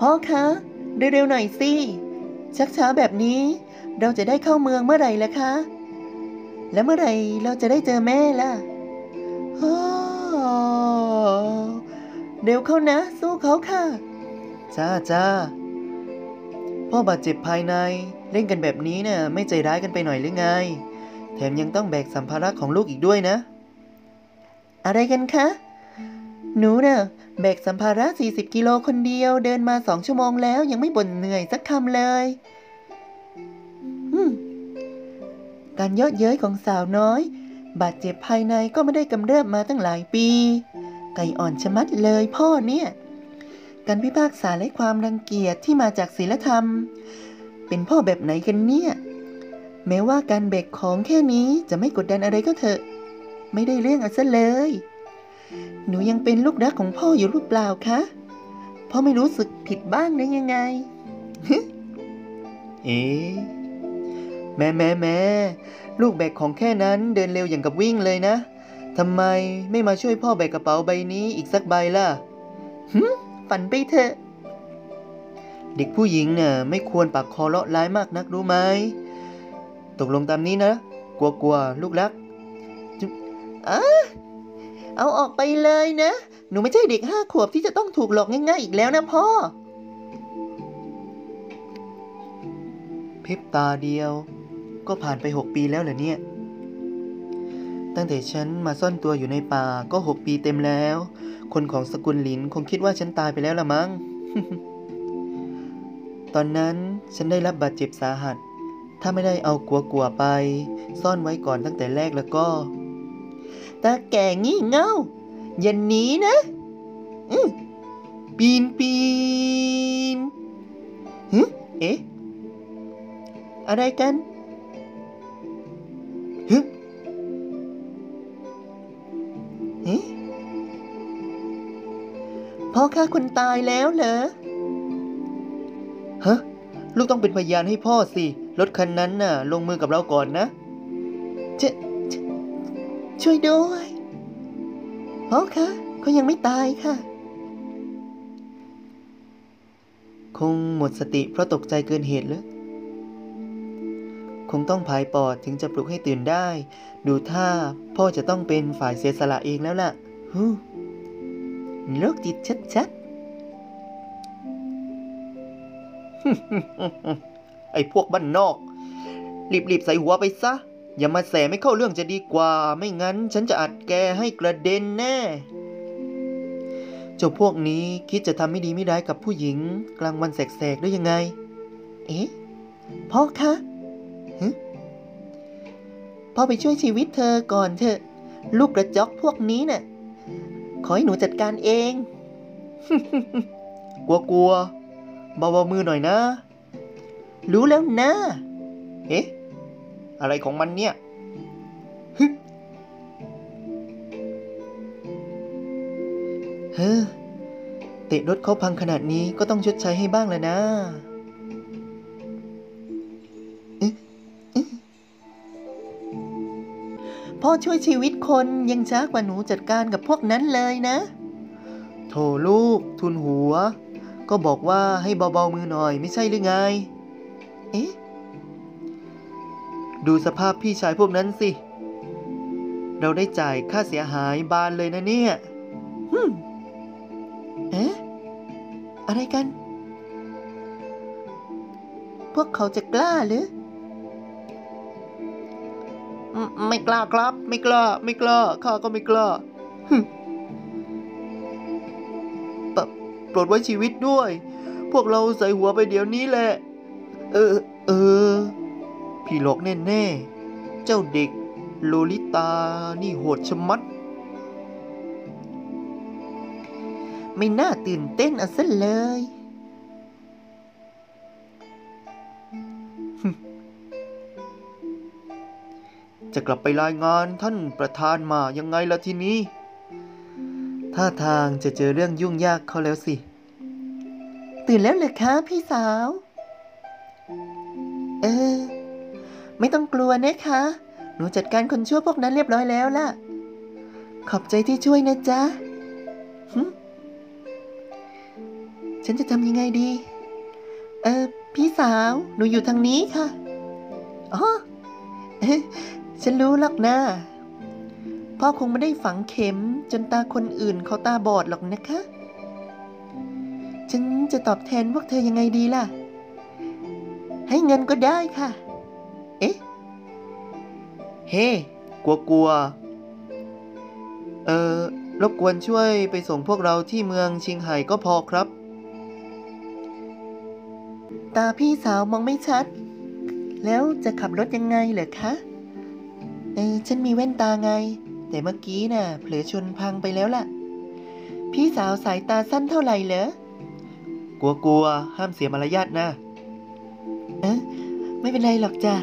พ่อคะ เร็วๆหน่อยสิ ชักช้าแบบนี้ เราจะได้เข้าเมืองเมื่อไหร่ล่ะคะ แล้วเมื่อไหร่เราจะได้เจอแม่ล่ะอ้าวเร็วเข้านะ สู้เขาค่ะ จ้าจ้าพ่อบาดเจ็บภายในเล่นกันแบบนี้เนี่ยไม่ใจร้ายกันไปหน่อยหรือไง แถมยังต้องแบกสัมภาระของลูกอีกด้วยนะ อะไรกันคะ หนูน่ะแบกสัมภาระ 40 กิโลคนเดียว เดินมาสองชั่วโมงแล้วยังไม่บ่นเหนื่อยสักคำเลยอืมการเยาะเย้ยของสาวน้อย บาดเจ็บภายในก็ไม่ได้กำเริบมาตั้งหลายปี ไก่อ่อนชะมัดเลยพ่อเนี่ย การพิพากษาและความรังเกียจที่มาจากศีลธรรม เป็นพ่อแบบไหนกันเนี่ย แม้ว่าการแบกของแค่นี้จะไม่กดดันอะไรก็เถอะ ไม่ได้เรื่องเอาซะเลย หนูยังเป็นลูกรักของพ่ออยู่หรือเปล่าคะพ่อไม่รู้สึกผิดบ้างหรือยังไง เอ๊ะแม่แม่แม่ลูกแบกของแค่นั้นเดินเร็วอย่างกับวิ่งเลยนะทำไมไม่มาช่วยพ่อแบกกระเป๋าใบนี้อีกสักใบล่ะหึฝันไปเถอะ เด็กผู้หญิงเนี่ยไม่ควรปากคอเลาะร้ายมากนักรู้ไหม ตกลงตามนี้นะ กลัวกลัวๆลูกรักจุ๊บอะ เอาออกไปเลยนะ หนูไม่ใช่เด็กห้าขวบที่จะต้องถูกหลอกง่ายๆอีกแล้วนะพ่อพริบตาเดียว ก็ผ่านไปหกปีแล้วเหรอเนี่ย ตั้งแต่ฉันมาซ่อนตัวอยู่ในป่าก็หกปีเต็มแล้ว คนของสกุลหลินคงคิดว่าฉันตายไปแล้วละมั้ง ตอนนั้นฉันได้รับบาดเจ็บสาหัส ถ้าไม่ได้เอากัวกัวๆไป ซ่อนไว้ก่อนตั้งแต่แรกแล้วก็ ตาแก่งี่เง่าอย่าหนีนะอืปีนปีนฮึเอ๊ะ อะไรกันฮึเอ๊ะพ่อฆ่าคนตายแล้วเหรอ ฮะ ลูกต้องเป็นพยานให้พ่อสิ รถคันนั้นน่ะ ลงมือกับเราก่อนนะจะจะ ช่วยด้วยพ่อคะเขายังไม่ตายค่ะ คงหมดสติเพราะตกใจเกินเหตุแล้วคงต้องผายปอดถึงจะปลุกให้ตื่นได้ ดูท่าพ่อจะต้องเป็นฝ่ายเสียสละเองแล้วล่ะฮู้โรคจิตชัดๆไอ้พวกบ้านนอก รีบๆใส่หัวไปซะ อย่ามาแสไม่เข้าเรื่องจะดีกว่า ไม่งั้นฉันจะอัดแกให้กระเด็นแน่ เจ้าพวกนี้คิดจะทำไม่ดีไม่ร้ายกับผู้หญิง กลางวันแสกๆได้ยังไง เอ๊ะ พ่อคะพ่อไปช่วยชีวิตเธอก่อนเถอะ ลูกกระจอกพวกนี้น่ะ ขอให้หนูจัดการเอง กลัวกลัวๆเบาๆมือหน่อยนะ รู้แล้วนะ เอ๊ะ อะไรของมันเนี่ยฮึเฮ้อเตะรถเขาพังขนาดนี้ก็ต้องชดใช้ให้บ้างแล้วนะเอ๊ะเอ๊ะพ่อช่วยชีวิตคนยังช้ากว่าหนูจัดการกับพวกนั้นเลยนะ โถลูก ทุนหัว ก็บอกว่าให้เบาๆมือหน่อยไม่ใช่หรือไง เอ๊ะ ดูสภาพพี่ชายพวกนั้นสิ เราได้จ่ายค่าเสียหายบานเลยนะเนี่ยฮึมเอ๊ะ อะไรกัน พวกเขาจะกล้าหรืออืมไม่กล้าครับ ไม่กล้า ไม่กล้า ข้าก็ไม่กล้าฮึมปะโปรดไว้ชีวิตด้วย พวกเราใส่หัวไปเดี๋ยวนี้แหละ เออ เออ พี่หลอกแน่ๆ เจ้าเด็กโลลิตานี่โหดชะมัด ไม่น่าตื่นเต้นเอาซะเลย จะกลับไปรายงานท่านประธานมายังไงล่ะทีนี้ ท่าทางจะเจอเรื่องยุ่งยากเขาแล้วสิ ตื่นแล้วเหรอคะพี่สาว เออ ไม่ต้องกลัวนะคะ หนูจัดการคนชั่วพวกนั้นเรียบร้อยแล้วล่ะ ขอบใจที่ช่วยนะจ๊ะหึใจฉันจะทำยังไงดี เออ พี่สาว หนูอยู่ทางนี้ค่ะ อ๋อ ฉันรู้หรอกนะ พ่อคงไม่ได้ฝังเข็มจนตาคนอื่นเขาตาบอดหรอกนะคะ ฉันจะตอบแทนพวกเธอยังไงดีล่ะ ให้เงินก็ได้ค่ะ เอ๊ะ เฮ้ กลัวกลัวๆเออ รบกวนช่วยไปส่งพวกเราที่เมืองชิงไห่ก็พอครับ ตาพี่สาวมองไม่ชัด แล้วจะขับรถยังไงเหรอคะ เออฉันมีแว่นตาไง แต่เมื่อกี้น่ะ เผลอชนพังไปแล้วล่ะ พี่สาวสายตาสั้นเท่าไหร่เหรอกลัวกลัวๆห้ามเสียมารยาทนะ เอ๊ะ ไม่เป็นไรหรอกจ้ะ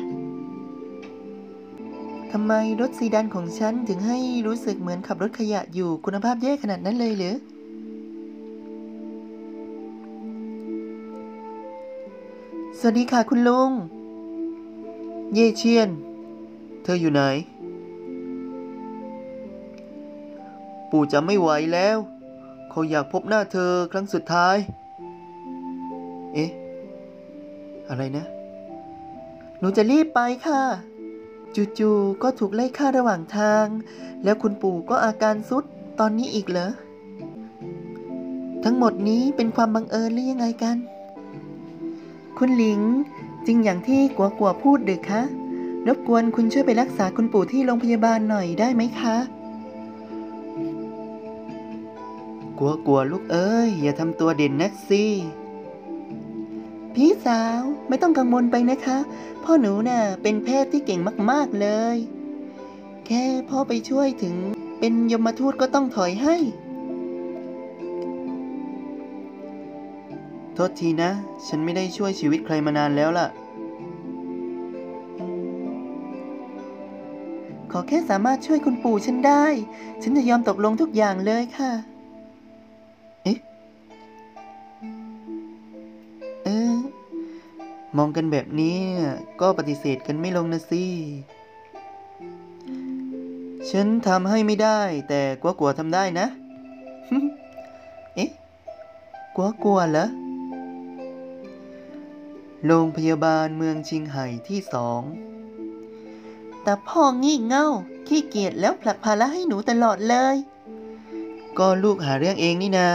ทำไมรถซีดานของฉันถึงให้รู้สึกเหมือนขับรถขยะอยู่คุณภาพแย่ขนาดนั้นเลยหรือ สวัสดีค่ะคุณลุง เย่เชียน เธออยู่ไหน ปู่จะไม่ไหวแล้ว เขาอยากพบหน้าเธอครั้งสุดท้าย เอ๊ะ อะไรนะ หนูจะรีบไปค่ะ จู่ๆก็ถูกไล่ฆ่าระหว่างทาง แล้วคุณปู่ก็อาการซุดตอนนี้อีกเหรอ ทั้งหมดนี้เป็นความบังเอิญหรือยังไงกัน คุณหลิงจริงอย่างที่กัวกัวพูดหรือคะรบกวนคุณช่วยไปรักษาคุณปู่ที่โรงพยาบาลหน่อยได้ไหมคะกลัวกลัวลูกเอ้ยอย่าทำตัวเด่นนักสิ พี่สาวไม่ต้องกังวลไปนะคะ พ่อหนูน่ะเป็นแพทย์ที่เก่งมากๆเลย แค่พ่อไปช่วยถึงเป็นยมทูตก็ต้องถอยให้ โทษทีนะ ฉันไม่ได้ช่วยชีวิตใครมานานแล้วล่ะ ขอแค่สามารถช่วยคุณปู่ฉันได้ ฉันจะยอมตกลงทุกอย่างเลยค่ะ มองกันแบบนี้ก็ปฏิเสธกันไม่ลงนะสิ ฉันทำให้ไม่ได้ แต่กลัวกัวๆทำได้นะ เอ๊ะกลัวกัวๆเหรอ โรงพยาบาลเมืองชิงไห่ที่สอง แต่พ่องี่เง่า ขี้เกียจแล้วผลักภาระให้หนูตลอดเลย ก็ลูกหาเรื่องเองนี่นา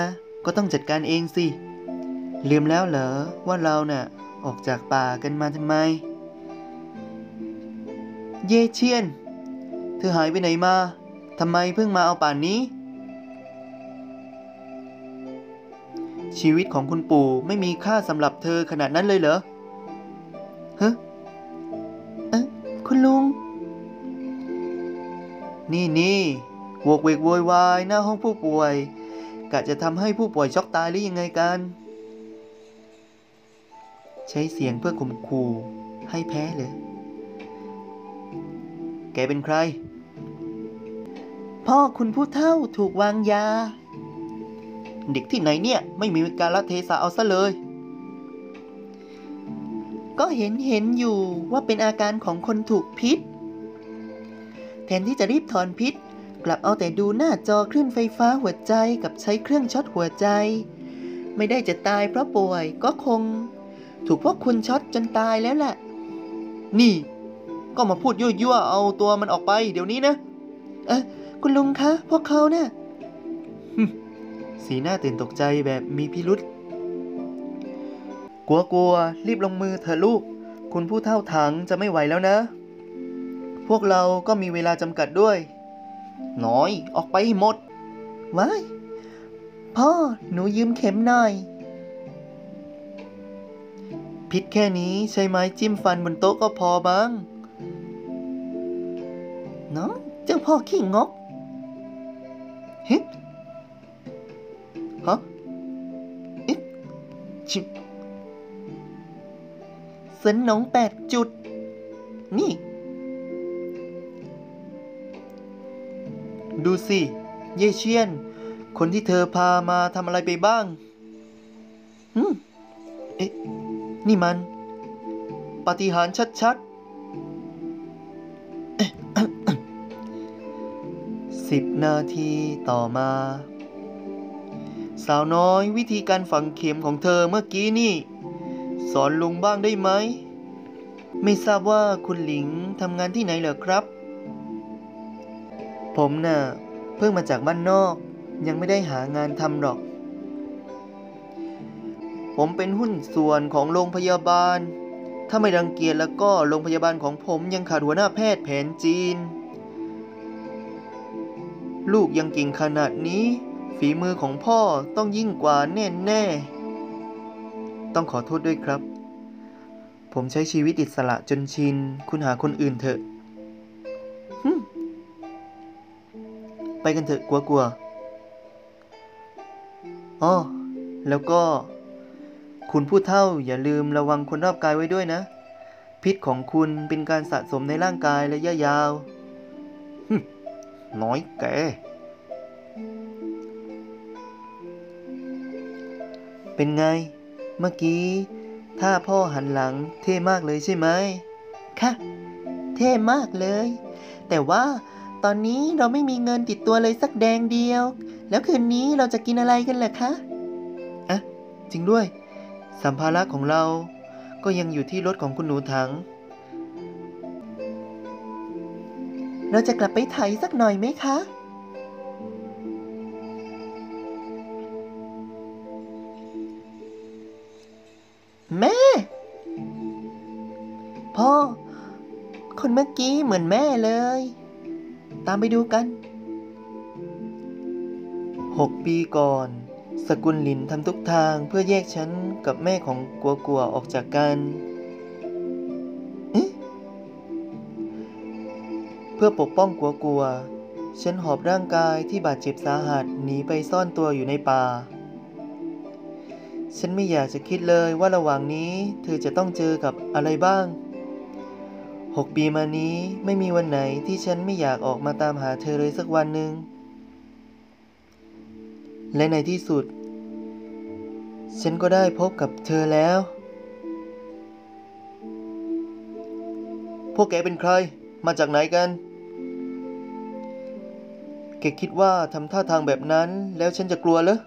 ก็ต้องจัดการเองสิ ลืมแล้วเหรอว่าเราน่ะ ออกจากป่ากันมาทำไม เย่เชียน เธอหายไปไหนมาทำไมเพิ่งมาเอาป่านนี้ ชีวิตของคุณปู่ไม่มีค่าสำหรับเธอขนาดนั้นเลยเหรอฮะเอ๊ะคุณลุง นี่นี่โวกเวกโวยวายหน้าห้องผู้ป่วยกะจะทำให้ผู้ป่วยช็อกตายหรือยังไงกัน ใช้เสียงเพื่อข่มขู่ให้แพ้เลย แกเป็นใคร พ่อคุณผู้เฒ่าถูกวางยา เด็กที่ไหนเนี่ย ไม่มีการละเทศะเอาซะเลย ก็เห็นเห็นอยู่ว่าเป็นอาการของคนถูกพิษ แทนที่จะรีบถอนพิษ กลับเอาแต่ดูหน้าจอคลื่นไฟฟ้าหัวใจกับใช้เครื่องช็อตหัวใจ ไม่ได้จะตายเพราะป่วยก็คง ถูกพวกคุณช็อตจนตายแล้วแหละ นี่ ก็มาพูดยั่วๆเอาตัวมันออกไปเดี๋ยวนี้นะ เออคุณลุงคะ พวกเขาเนะ่ะสีหน้าตื่นตกใจแบบมีพิรุษกลัวกลัวๆรีบลงมือเถอะลูก คุณผู้เท่าถังจะไม่ไหวแล้วนะ พวกเราก็มีเวลาจำกัดด้วย น้อยออกไปให้หมด ว้าย พ่อ หนูยืมเข็มหน่อย พิษแค่นี้ใช้ไม้จิ้มฟันบนโต๊ะก็พอบ้าง เนาะเจ้าพ่อขี้งกเฮ้ฮะเอ๊ะชิบสนองแปดจุด นี่ ดูสิ เย่เชียน คนที่เธอพามาทำอะไรไปบ้าง อืม เอ๊ะ นี่มัน ปฏิหารชัดๆสิบนาทีต่อมา สาวน้อยวิธีการฝังเข็มของเธอเมื่อกี้นี่ สอนลุงบ้างได้ไหม ไม่ทราบว่าคุณหลิงทำงานที่ไหนเหรอครับ ผมน่ะ เพิ่งมาจากบ้านนอก ยังไม่ได้หางานทำหรอก ผมเป็นหุ้นส่วนของโรงพยาบาล ถ้าไม่รังเกียจแล้วก็โรงพยาบาลของผมยังขาดหัวหน้าแพทย์แผนจีน ลูกยังเก่งขนาดนี้ ฝีมือของพ่อต้องยิ่งกว่าแน่ๆต้องขอโทษด้วยครับ ผมใช้ชีวิตอิสระจนชิน คุณหาคนอื่นเถอะ ไปกันเถอะกลัวกลัวๆอ๋อแล้วก็ คุณผู้เฒ่าอย่าลืมระวังคนรอบกายไว้ด้วยนะ พิษของคุณเป็นการสะสมในร่างกายระยะยาวหึน้อยแก เป็นไง เมื่อกี้ ถ้าพ่อหันหลังเท่มากเลยใช่ไหมค่ะ เท่มากเลย แต่ว่าตอนนี้เราไม่มีเงินติดตัวเลยสักแดงเดียว แล้วคืนนี้เราจะกินอะไรกันล่ะคะ อะ จริงด้วย สัมภาระของเราก็ยังอยู่ที่รถของคุณหนูถัง เราจะกลับไปไถสักหน่อยไหมคะ แม่ พ่อ คนเมื่อกี้เหมือนแม่เลย ตามไปดูกันหกปีก่อน สกุลหลินทำทุกทางเพื่อแยกฉันกับแม่ของกัวกัวออกจากกันเพื่อปกป้องกัวกัว ฉันหอบร่างกายที่บาดเจ็บสาหัสหนีไปซ่อนตัวอยู่ในป่า ฉันไม่อยากจะคิดเลยว่าระหว่างนี้เธอจะต้องเจอกับอะไรบ้างหกปีมานี้ไม่มีวันไหนที่ฉันไม่อยากออกมาตามหาเธอเลยสักวันหนึ่ง และในที่สุด ฉันก็ได้พบกับเธอแล้ว พวกแกเป็นใคร มาจากไหนกัน แกคิดว่าทำท่าทางแบบนั้นแล้วฉันจะกลัวเหรอ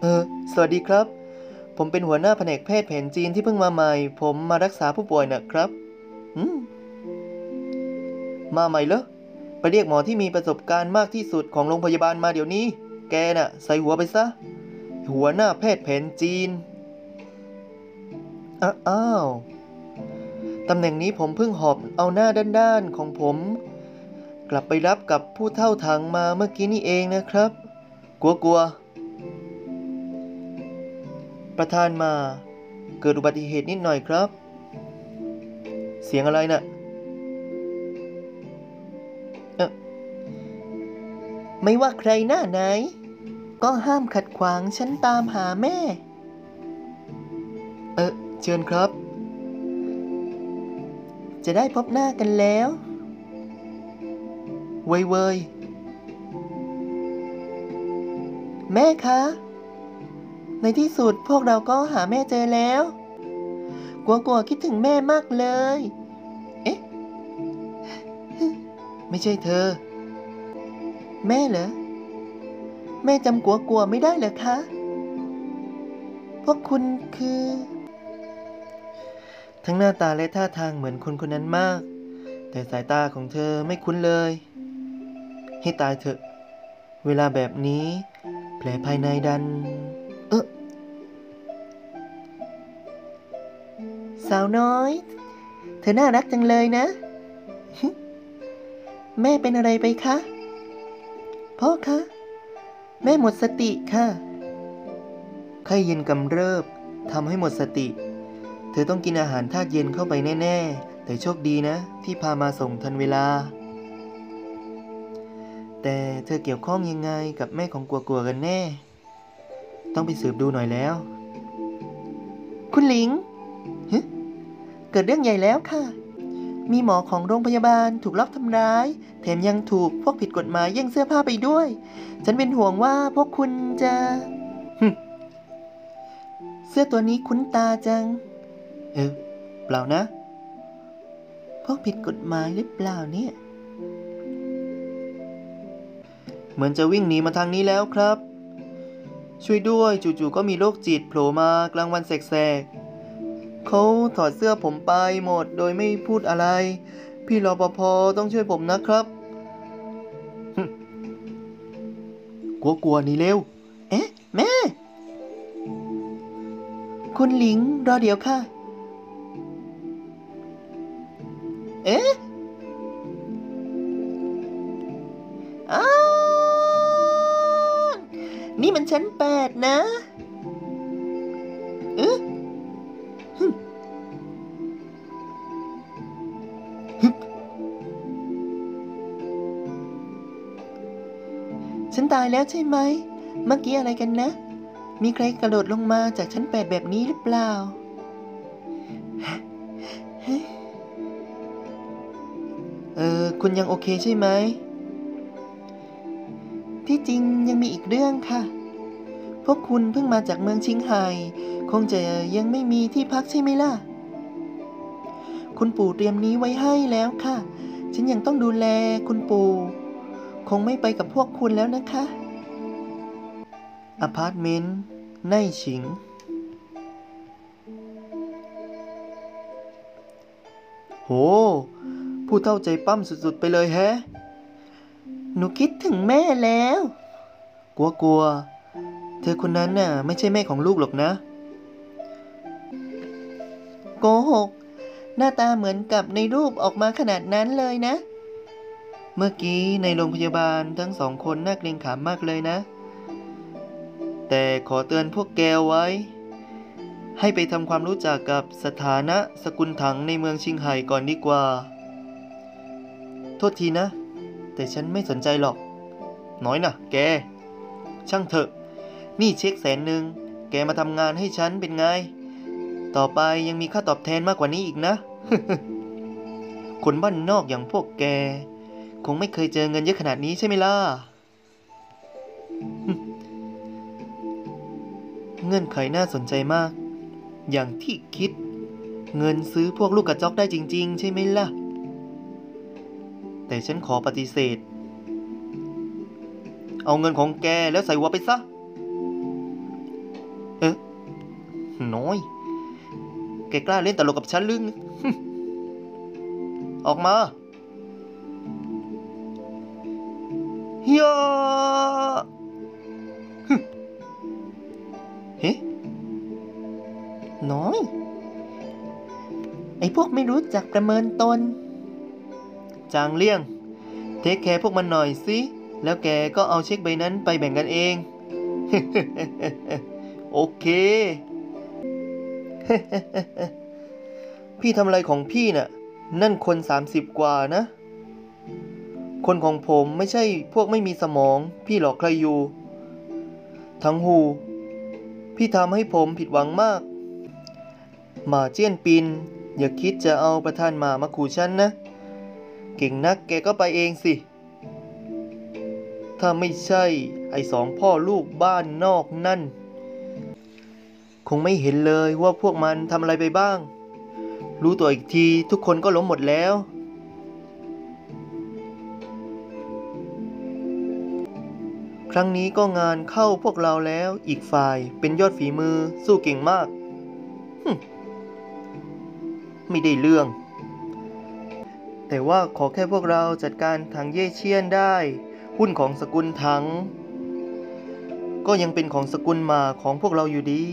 เออ สวัสดีครับ ผมเป็นหัวหน้าแผนกแพทย์แผนจีนที่เพิ่งมาใหม่ ผมมารักษาผู้ป่วยนะครับ อืม มาใหม่เหรอ ไปเรียกหมอที่มีประสบการณ์มากที่สุดของโรงพยาบาลมาเดี๋ยวนี้ แกน่ะ ใส่หัวไปซะ หัวหน้าแพทย์แผนจีน อ้าว ตำแหน่งนี้ผมเพิ่งหอบเอาหน้าด้านๆของผม กลับไปรับกับผู้เท่าถังมาเมื่อกี้นี่เองนะครับ กลัวกลัวๆประธานมา เกิดอุบัติเหตุนิดหน่อยครับ เสียงอะไรน่ะ ไม่ว่าใครหน้าไหน ก็ห้ามขัดขวางฉันตามหาแม่ เออเชิญครับ จะได้พบหน้ากันแล้วเว้ยเวยแม่คะ ในที่สุดพวกเราก็หาแม่เจอแล้วกลัวกลัวๆคิดถึงแม่มากเลย เอ๊ะ ไม่ใช่เธอ แม่เหรอ แม่จำกัวกัวๆไม่ได้เหรอคะ พวกคุณคือ ทั้งหน้าตาและท่าทางเหมือนคนคนนั้นมาก แต่สายตาของเธอไม่คุ้นเลย ให้ตายเถอะ เวลาแบบนี้ แผลภายในดัน เออสาวน้อย เธอน่ารักจังเลยนะ แม่เป็นอะไรไปคะ พ่อคะ แม่หมดสติค่ะไข้เย็นกำเริบทำให้หมดสติ เธอต้องกินอาหารธาตุเย็นเข้าไปแน่ ๆ แต่โชคดีนะ ที่พามาส่งทันเวลา แต่เธอเกี่ยวข้องยังไงกับแม่ของกัวกัวๆกันแน่ ต้องไปสืบดูหน่อยแล้ว คุณหลิงเกิดเรื่องใหญ่แล้วค่ะ มีหมอของโรงพยาบาลถูกลอบทำร้าย แถมยังถูกพวกผิดกฎหมายแย่งเสื้อผ้าไปด้วย ฉันเป็นห่วงว่าพวกคุณจะ เสื้อตัวนี้คุ้นตาจัง เออ เปล่านะ พวกผิดกฎหมายหรือเปล่าเนี่ย เหมือนจะวิ่งหนีมาทางนี้แล้วครับ ช่วยด้วยจู่ๆก็มีโรคจิตโผล่มากลางวันแสกๆ เขาถอดเสื้อผมไปหมดโดยไม่พูดอะไร พี่รปภต้องช่วยผมนะครับกลัวกลัวๆหนี่เร็ว เอ๊ะ แม่ คุณหลิง รอเดี๋ยวค่ะ เอ๊ะอ้าวนี่มันชั้นแปดนะ ฉันตายแล้วใช่ไหม เมื่อกี้อะไรกันนะ มีใครกระโดดลงมาจากชั้นแปดแบบนี้หรือเปล่า เออ คุณยังโอเคใช่ไหม ที่จริงยังมีอีกเรื่องค่ะ พวกคุณเพิ่งมาจากเมืองชิงไห่คงจะยังไม่มีที่พักใช่ไหมล่ะ คุณปู่เตรียมนี้ไว้ให้แล้วค่ะ ฉันยังต้องดูแลคุณปู่ คงไม่ไปกับพวกคุณแล้วนะคะอพาร์ตเมนต์ในฉิง โห ผู้เท่าใจปั้มสุดๆไปเลยแฮะ หนูคิดถึงแม่แล้วกัวกลัวๆ เธอคนนั้นน่ะ ไม่ใช่แม่ของลูกหรอกนะ โกหก หน้าตาเหมือนกับในรูปออกมาขนาดนั้นเลยนะ เมื่อกี้ในโรงพยาบาลทั้งสองคนน่าเกรงขามมากเลยนะ แต่ขอเตือนพวกแกไว้ ให้ไปทำความรู้จักกับสถานะสกุลถังในเมืองชิงไห่ก่อนดีกว่า โทษทีนะ แต่ฉันไม่สนใจหรอก น้อยนะแก ช่างเถอะ นี่เช็คแสนหนึ่งแกมาทำงานให้ฉันเป็นไง ต่อไปยังมีค่าตอบแทนมากกว่านี้อีกนะ คนบ้านนอกอย่างพวกแก คงไม่เคยเจอเงินเยอะขนาดนี้ใช่ไหมล่ะ เงื่อนไขน่าสนใจมาก อย่างที่คิด เงินซื้อพวกลูกกระจอกได้จริง ๆ ใช่ไหมล่ะ แต่ฉันขอปฏิเสธ เอาเงินของแกแล้วใส่หัวไปซะ เอ๊ะน้อย แกกล้าเล่นตลกกับฉันหรือออกมาเฮียฮึเฮ้น้อย ไอ้พวกไม่รู้จักประเมินตน จางเลี่ยง เทคแคร์พวกมันหน่อยสิ แล้วแกก็เอาเช็คใบนั้นไปแบ่งกันเอง โอเค พี่ทำอะไรของพี่น่ะ นั่นคน30กว่านะ คนของผมไม่ใช่พวกไม่มีสมอง พี่หลอกใครอยู่ ทั้งหู พี่ทำให้ผมผิดหวังมาก หมาเจี้ยนปิน อย่าคิดจะเอาประธานหมามาขู่ฉันนะ เก่งนักแกก็ไปเองสิ ถ้าไม่ใช่ไอสองพ่อลูกบ้านนอกนั่น คงไม่เห็นเลยว่าพวกมันทำอะไรไปบ้าง รู้ตัวอีกทีทุกคนก็ล้มหมดแล้ว ครั้งนี้ก็งานเข้าพวกเราแล้วอีกฝ่ายเป็นยอดฝีมือสู้เก่งมากฮึไม่ได้เรื่อง แต่ว่าขอแค่พวกเราจัดการถังเย่เชียนได้ หุ้นของสกุลถัง ก็ยังเป็นของสกุลมาของพวกเราอยู่ดี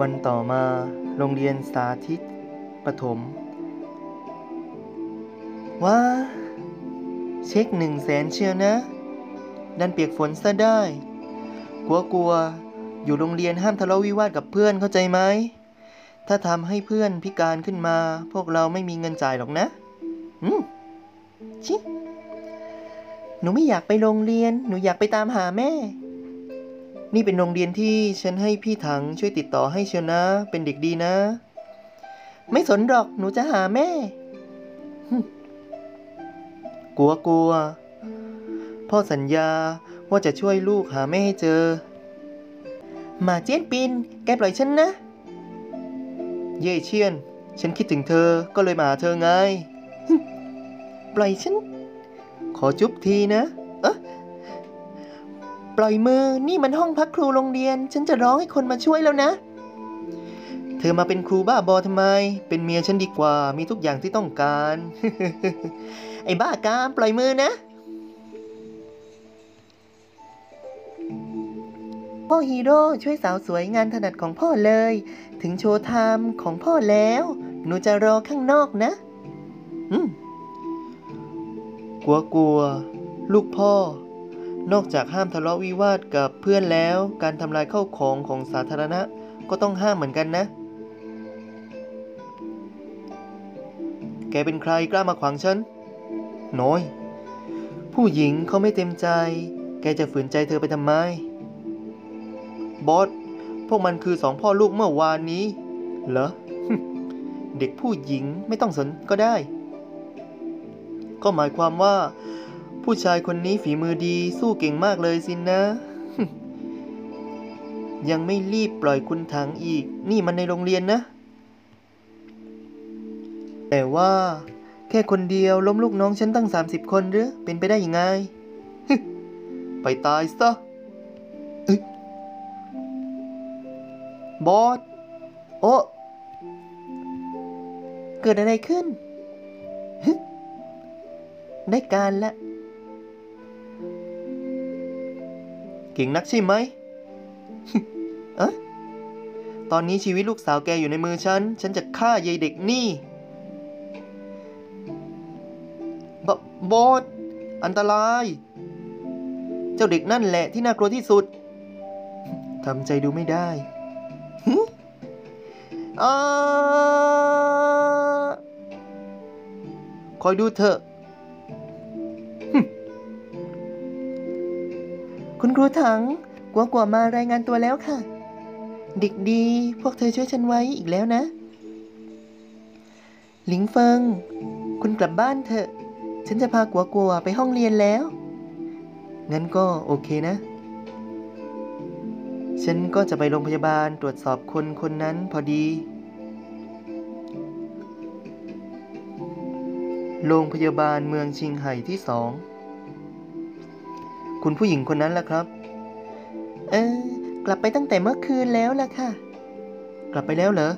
วันต่อมาโรงเรียนสาธิตประถมว้าเช็คหนึ่งแสนเชียวนะ ดันเปียกฝนซะได้ กลัวกลัวๆอยู่โรงเรียนห้ามทะเลาะวิวาทกับเพื่อนเข้าใจไหม ถ้าทำให้เพื่อนพิการขึ้นมา พวกเราไม่มีเงินจ่ายหรอกนะ อืมชิ หนูไม่อยากไปโรงเรียน หนูอยากไปตามหาแม่ นี่เป็นโรงเรียนที่ฉันให้พี่ถังช่วยติดต่อให้เชียวนะ เป็นเด็กดีนะ ไม่สนหรอกหนูจะหาแม่ กลัวกลัว พ่อสัญญาว่าจะช่วยลูกหาแม่ให้เจอ มาเจี้ยนปิน แกปล่อยฉันนะ เย่เชียน ฉันคิดถึงเธอก็เลยมาหาเธอไง ปล่อยฉัน ขอจุ๊บทีนะ ปล่อยมือ นี่มันห้องพักครูโรงเรียน ฉันจะร้องให้คนมาช่วยแล้วนะ เธอมาเป็นครูบ้าบอทำไม เป็นเมียฉันดีกว่า มีทุกอย่างที่ต้องการ ไอ้บ้ากามปล่อยมือนะพ่อฮีโร่ช่วยสาวสวยงานถนัดของพ่อเลย ถึงโชว์ไทม์ของพ่อแล้ว หนูจะรอข้างนอกนะ อืม กลัวกลัวๆลูกพ่อ นอกจากห้ามทะเลาะวิวาทกับเพื่อนแล้ว การทำลายเข้าของของสาธารณะก็ต้องห้ามเหมือนกันนะ แกเป็นใครกล้ามาขวางฉัน น้อย ผู้หญิงเขาไม่เต็มใจ แกจะฝืนใจเธอไปทำไม บอส พวกมันคือสองพ่อลูกเมื่อวานนี้ เหรอ เด็กผู้หญิงไม่ต้องสนก็ได้ ก็หมายความว่า ผู้ชายคนนี้ฝีมือดีสู้เก่งมากเลยสินะ ยังไม่รีบปล่อยคุณถังอีก นี่มันในโรงเรียนนะ แต่ว่าแค่คนเดียวล้มลูกน้องฉันตั้ง 30 คนหรือ เป็นไปได้ยังไง ไปตายซะบอส โอ้เกิดอะไรขึ้น ได้การละ เก่งนักใช่ไหมเอะตอนนี้ชีวิตลูกสาวแกอยู่ในมือฉัน ฉันจะฆ่ายายเด็กนี่บบอสอันตราย เจ้าเด็กนั่นแหละที่น่ากลัวที่สุด ทำใจดูไม่ได้ฮึอคอยดูเถอะ คุณครูถังกัวกัวมารายงานตัวแล้วค่ะ เด็กดี พวกเธอช่วยฉันไว้อีกแล้วนะ หลิงเฟิง คุณกลับบ้านเถอะ ฉันจะพากัวกัวไปห้องเรียนแล้ว งั้นก็โอเคนะ ฉันก็จะไปโรงพยาบาลตรวจสอบคนคนนั้นพอดี โรงพยาบาลเมืองชิงไห่ที่สอง คุณผู้หญิงคนนั้นล่ะครับ เออ กลับไปตั้งแต่เมื่อคืนแล้วล่ะค่ะ กลับไปแล้วเหรอ